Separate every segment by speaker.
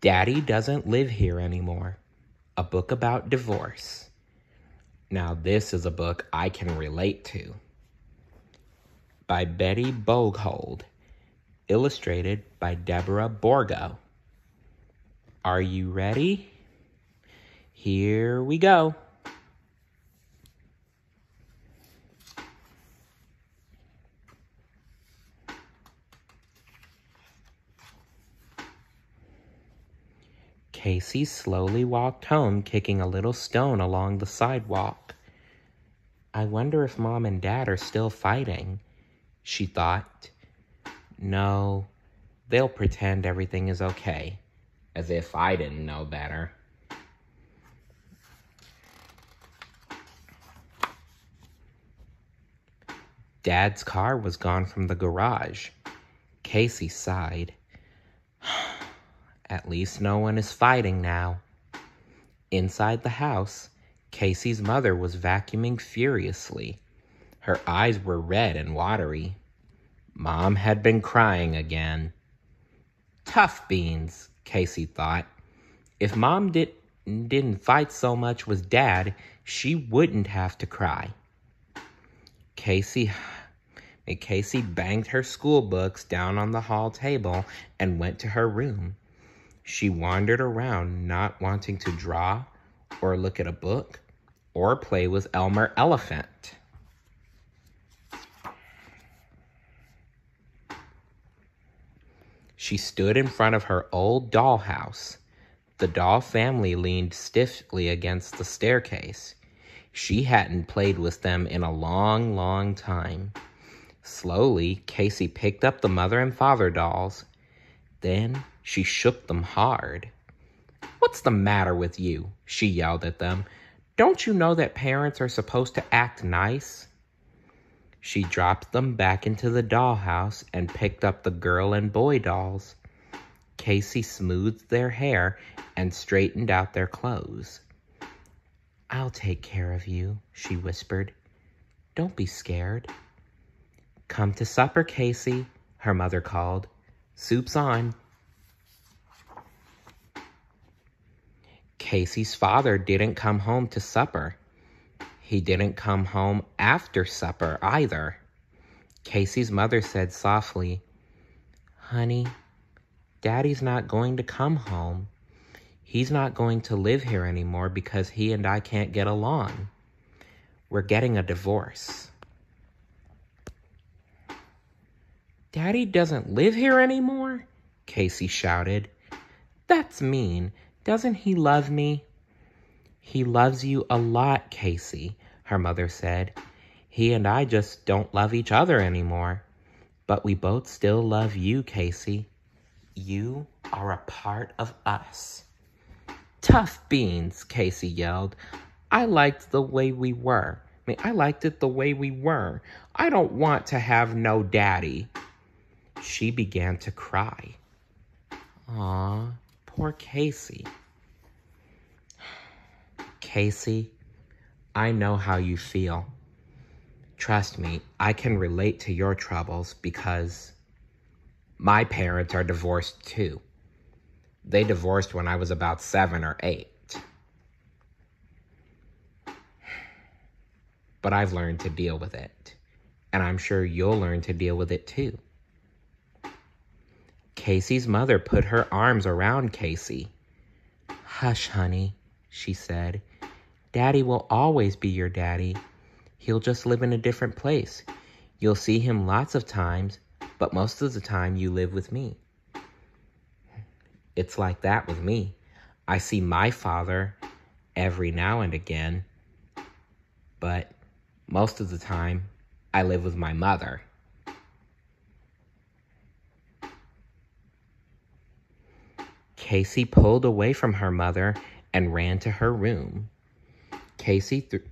Speaker 1: Daddy Doesn't Live Here Anymore, a book about divorce. Now, this is a book I can relate to. By Betty Boegehold, illustrated by Deborah Borgo. Are you ready? Here we go. Casey slowly walked home, kicking a little stone along the sidewalk. I wonder if mom and dad are still fighting, she thought. No, they'll pretend everything is okay, as if I didn't know better. Dad's car was gone from the garage. Casey sighed. At least no one is fighting now. Inside the house, Casey's mother was vacuuming furiously. Her eyes were red and watery. Mom had been crying again. Tough beans, Casey thought. If Mom did, didn't fight so much with Dad, she wouldn't have to cry. Casey Casey banged her school books down on the hall table and went to her room. She wandered around, not wanting to draw or look at a book or play with Elmer Elephant. She stood in front of her old dollhouse. The doll family leaned stiffly against the staircase. She hadn't played with them in a long, long time. Slowly, Casey picked up the mother and father dolls. Then she shook them hard. What's the matter with you? She yelled at them. Don't you know that parents are supposed to act nice? She dropped them back into the dollhouse and picked up the girl and boy dolls. Casey smoothed their hair and straightened out their clothes. I'll take care of you, she whispered. Don't be scared. Come to supper, Casey, her mother called. Soup's on. Casey's father didn't come home to supper. He didn't come home after supper either. Casey's mother said softly, Honey, Daddy's not going to come home. He's not going to live here anymore because he and I can't get along. We're getting a divorce. Daddy doesn't live here anymore? Casey shouted. That's mean. Doesn't he love me? He loves you a lot, Casey, her mother said. He and I just don't love each other anymore. But we both still love you, Casey. You are a part of us. Tough beans, Casey yelled. I liked the way we were. I mean, I liked it the way we were. I don't want to have no daddy. She began to cry. Aw, Poor Casey. Casey, I know how you feel. Trust me, I can relate to your troubles because my parents are divorced too. They divorced when I was about seven or eight. But I've learned to deal with it. And I'm sure you'll learn to deal with it too. Casey's mother put her arms around Casey. Hush, honey, she said. Daddy will always be your daddy. He'll just live in a different place. You'll see him lots of times, but most of the time you live with me. It's like that with me. I see my father every now and again, but most of the time I live with my mother. Casey pulled away from her mother and ran to her room. Casey, th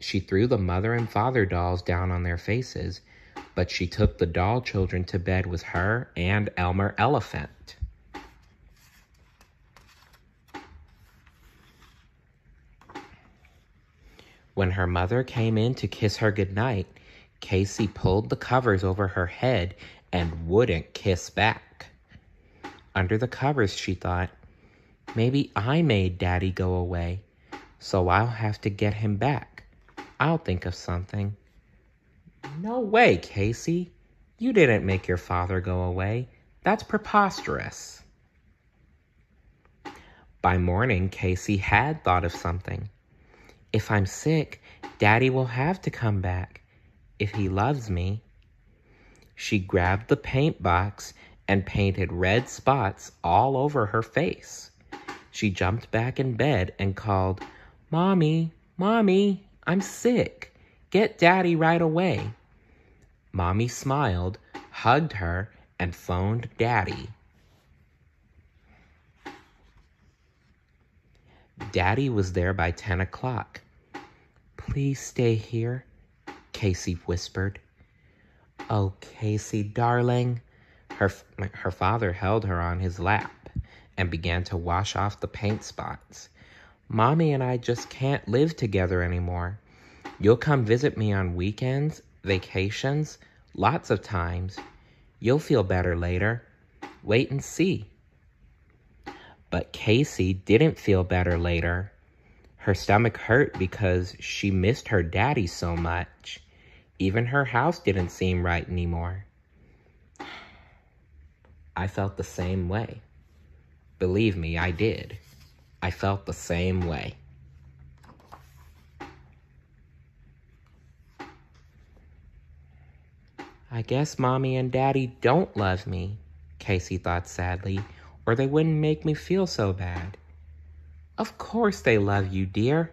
Speaker 1: she threw the mother and father dolls down on their faces, but she took the doll children to bed with her and Elmer Elephant. When her mother came in to kiss her goodnight, Casey pulled the covers over her head and wouldn't kiss back. Under the covers, she thought, Maybe I made Daddy go away, so I'll have to get him back. I'll think of something. No way, Casey. You didn't make your father go away. That's preposterous. By morning, Casey had thought of something. If I'm sick, Daddy will have to come back. If he loves me. She grabbed the paint box and painted red spots all over her face. She jumped back in bed and called, Mommy, Mommy, I'm sick. Get Daddy right away. Mommy smiled, hugged her, and phoned Daddy. Daddy was there by 10 o'clock. Please stay here, Casey whispered. Oh, Casey, darling. Her, her father held her on his lap and began to wash off the paint spots. Mommy and I just can't live together anymore. You'll come visit me on weekends, vacations, lots of times. You'll feel better later. Wait and see. But Casey didn't feel better later. Her stomach hurt because she missed her daddy so much. Even her house didn't seem right anymore. I felt the same way. Believe me, I did. I felt the same way. I guess mommy and daddy don't love me, Casey thought sadly, or they wouldn't make me feel so bad. Of course they love you, dear.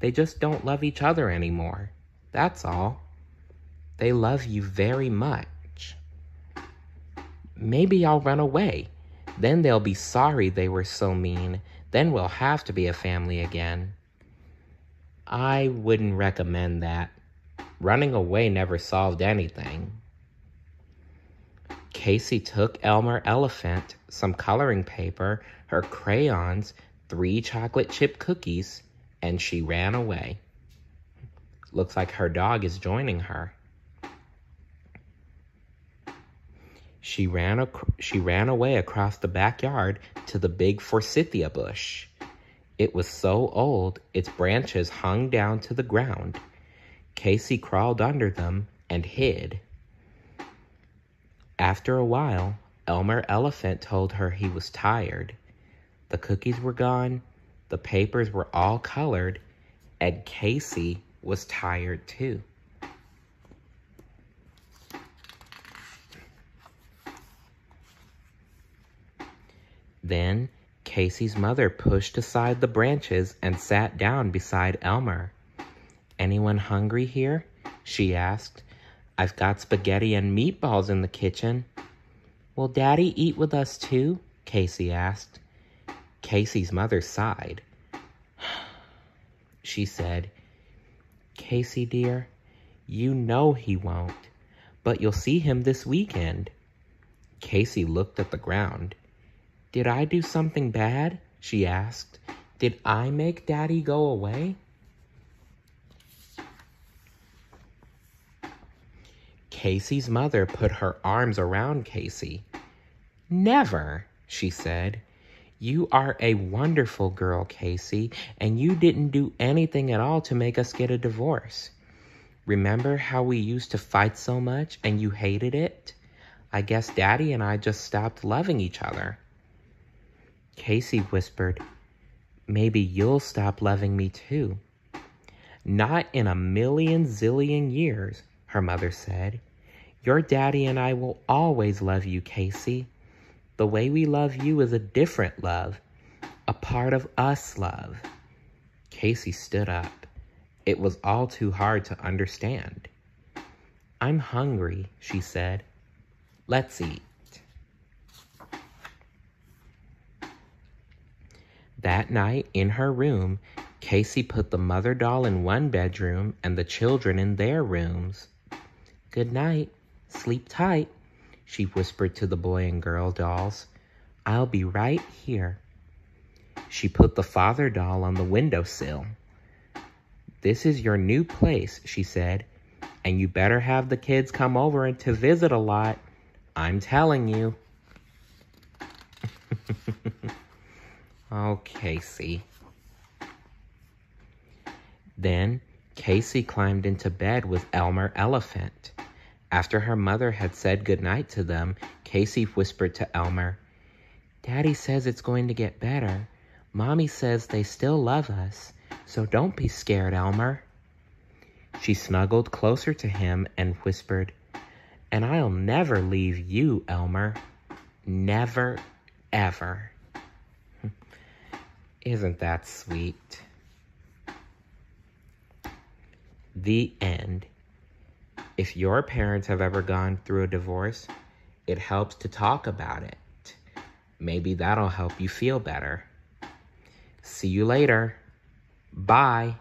Speaker 1: They just don't love each other anymore. That's all. They love you very much. Maybe I'll run away. Then they'll be sorry they were so mean then we'll have to be a family again. I wouldn't recommend that. Running away never solved anything. Casey took Elmer Elephant, some coloring paper, her crayons, three chocolate chip cookies, and she ran away. Looks like her dog is joining her. She ran, she ran away across the backyard to the big forsythia bush. It was so old, its branches hung down to the ground. Casey crawled under them and hid. After a while, Elmer Elephant told her he was tired. The cookies were gone, the papers were all colored, and Casey was tired too. Then Casey's mother pushed aside the branches and sat down beside Elmer. Anyone hungry here? she asked. I've got spaghetti and meatballs in the kitchen. Will Daddy eat with us too? Casey asked. Casey's mother sighed. she said, Casey dear, you know he won't, but you'll see him this weekend. Casey looked at the ground. Did I do something bad? she asked. Did I make Daddy go away? Casey's mother put her arms around Casey. Never, she said. You are a wonderful girl, Casey, and you didn't do anything at all to make us get a divorce. Remember how we used to fight so much and you hated it? I guess Daddy and I just stopped loving each other. Casey whispered, Maybe you'll stop loving me too. Not in a million zillion years, her mother said. Your daddy and I will always love you, Casey. The way we love you is a different love, a part of us love. Casey stood up. It was all too hard to understand. I'm hungry, she said. Let's eat. That night, in her room, Casey put the mother doll in one bedroom and the children in their rooms. Good night. Sleep tight, she whispered to the boy and girl dolls. I'll be right here. She put the father doll on the windowsill. This is your new place, she said, and you better have the kids come over to visit a lot. I'm telling you. Oh, Casey. Then Casey climbed into bed with Elmer Elephant. After her mother had said goodnight to them, Casey whispered to Elmer, Daddy says it's going to get better. Mommy says they still love us, so don't be scared, Elmer. She snuggled closer to him and whispered, And I'll never leave you, Elmer. Never, ever. Isn't that sweet? The end. If your parents have ever gone through a divorce, it helps to talk about it. Maybe that'll help you feel better. See you later. Bye.